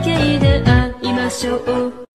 背で会いましょう。